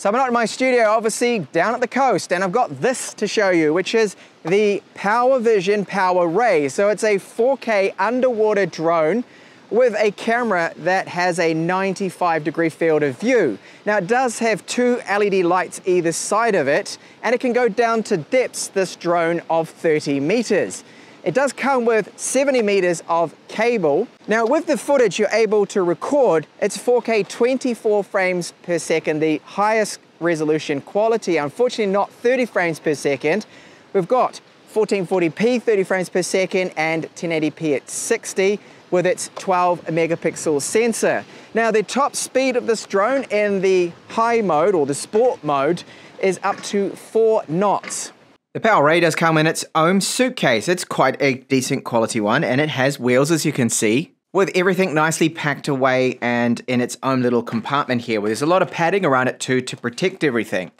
So I'm not in my studio, obviously down at the coast, and I've got this to show you, which is the Power Vision Power Ray. So it's a 4K underwater drone with a camera that has a 95 degree field of view. Now it does have two LED lights either side of it, and it can go down to depths, this drone, of 30 meters. It does come with 70 meters of cable. Now with the footage you're able to record, it's 4K 24 frames per second, the highest resolution quality. Unfortunately not 30 frames per second. We've got 1440p 30 frames per second and 1080p at 60 with its 12 megapixel sensor. Now the top speed of this drone in the high mode or the sport mode is up to four knots. The Power Ray does come in its own suitcase. It's quite a decent quality one and it has wheels as you can see with everything nicely packed away and in its own little compartment here where there's a lot of padding around it too to protect everything.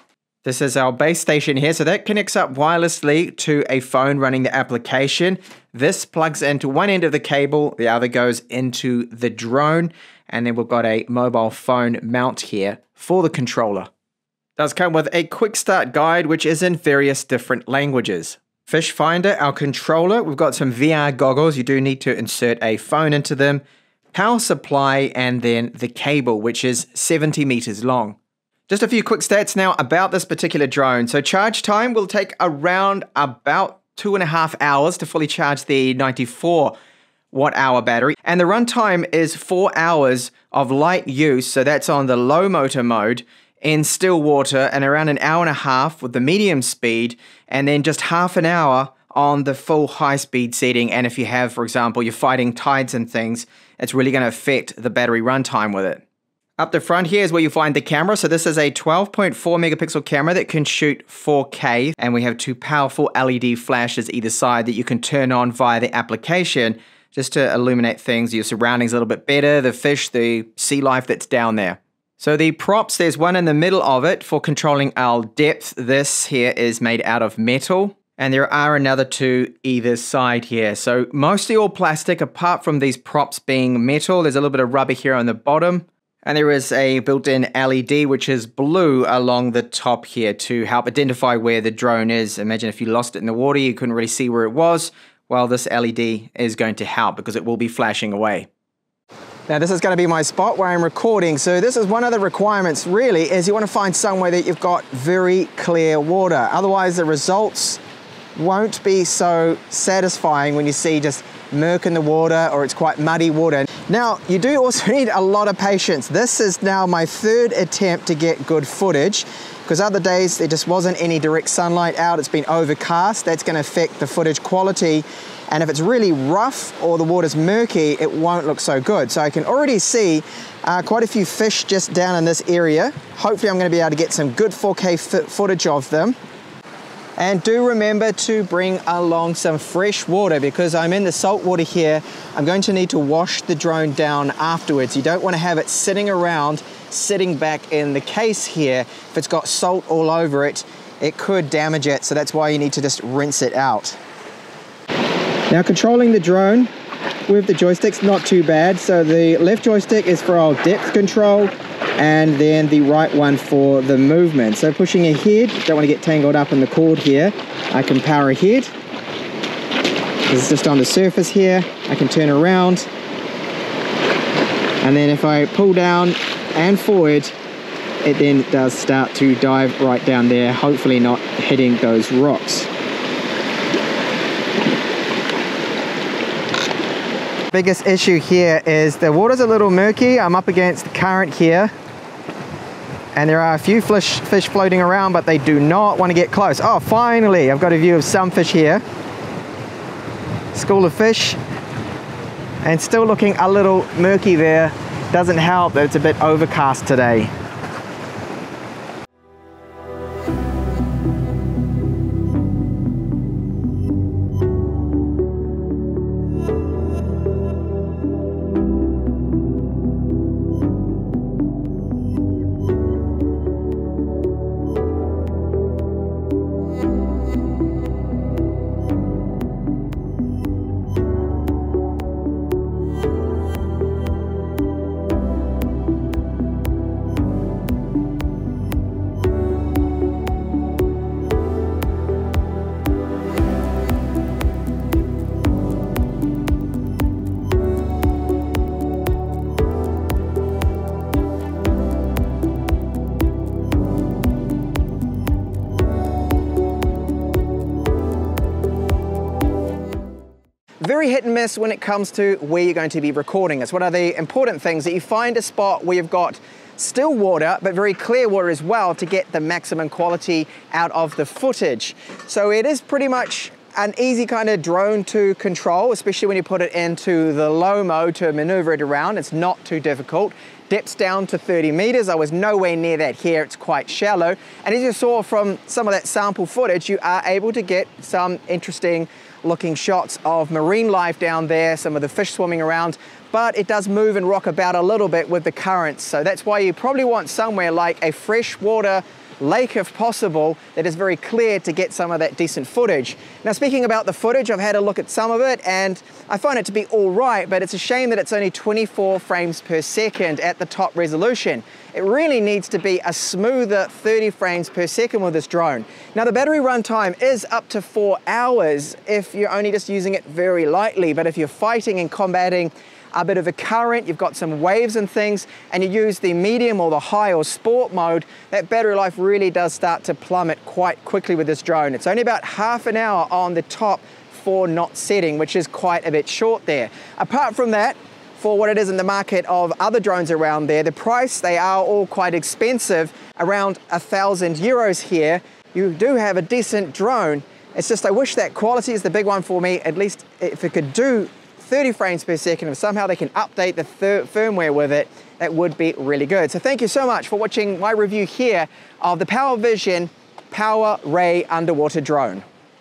This is our base station here, so that connects up wirelessly to a phone running the application. This plugs into one end of the cable, the other goes into the drone, and then we've got a mobile phone mount here for the controller does come with a quick start guide which is in various different languages. Fish Finder, our controller, we've got some VR goggles, you do need to insert a phone into them, power supply, and then the cable, which is 70 meters long. Just a few quick stats now about this particular drone. So charge time will take around about two and a half hours to fully charge the 94 watt hour battery. And the runtime is four hours of light use. So that's on the low motor mode in still water and around an hour and a half with the medium speed, and then just half an hour on the full high speed setting. And if you have, for example, you're fighting tides and things, it's really going to affect the battery runtime with it. Up the front here is where you find the camera. So this is a 12.4 megapixel camera that can shoot 4K. And we have two powerful LED flashes either side that you can turn on via the application just to illuminate things, your surroundings a little bit better, the fish, the sea life that's down there. So the props, there's one in the middle of it for controlling our depth. This here is made out of metal. And there are another two either side here. So mostly all plastic apart from these props being metal. There's a little bit of rubber here on the bottom. And there is a built-in LED which is blue along the top here to help identify where the drone is. Imagine if you lost it in the water, you couldn't really see where it was. Well, this LED is going to help because it will be flashing away. Now this is going to be my spot where I'm recording. So this is one of the requirements really is you want to find somewhere that you've got very clear water. Otherwise the results won't be so satisfying when you see just murk in the water or it's quite muddy water. Now you do also need a lot of patience. This is now my third attempt to get good footage because other days there just wasn't any direct sunlight out. It's been overcast. That's going to affect the footage quality and if it's really rough or the water's murky, it won't look so good. So I can already see uh, quite a few fish just down in this area. Hopefully I'm gonna be able to get some good 4K footage of them. And do remember to bring along some fresh water because I'm in the salt water here. I'm going to need to wash the drone down afterwards. You don't want to have it sitting around, sitting back in the case here. If it's got salt all over it, it could damage it. So that's why you need to just rinse it out. Now controlling the drone with the joysticks, not too bad. So the left joystick is for our depth control and then the right one for the movement. So pushing ahead, don't want to get tangled up in the cord here. I can power ahead. Is just on the surface here. I can turn around. And then if I pull down and forward, it then does start to dive right down there, hopefully not hitting those rocks. Biggest issue here is the water's a little murky. I'm up against the current here. And there are a few fish, fish floating around, but they do not want to get close. Oh, finally, I've got a view of some fish here. School of fish. And still looking a little murky there. Doesn't help that it's a bit overcast today. Very hit and miss when it comes to where you're going to be recording. It's one of the important things that you find a spot where you've got still water, but very clear water as well to get the maximum quality out of the footage. So it is pretty much an easy kind of drone to control, especially when you put it into the low mode to maneuver it around. It's not too difficult. Depths down to 30 meters. I was nowhere near that here. It's quite shallow. And as you saw from some of that sample footage, you are able to get some interesting looking shots of marine life down there, some of the fish swimming around, but it does move and rock about a little bit with the currents. So that's why you probably want somewhere like a freshwater lake if possible that is very clear to get some of that decent footage. Now speaking about the footage, I've had a look at some of it and I find it to be all right, but it's a shame that it's only 24 frames per second at the top resolution. It really needs to be a smoother 30 frames per second with this drone. Now the battery runtime is up to four hours if you're only just using it very lightly, but if you're fighting and combating a bit of a current, you've got some waves and things, and you use the medium or the high or sport mode, that battery life really does start to plummet quite quickly with this drone. It's only about half an hour on the top four knot setting, which is quite a bit short there. Apart from that, for what it is in the market of other drones around there, the price, they are all quite expensive, around a thousand euros here. You do have a decent drone. It's just I wish that quality is the big one for me, at least if it could do 30 frames per second, if somehow they can update the firmware with it, that would be really good. So thank you so much for watching my review here of the Power Vision Power Ray underwater drone.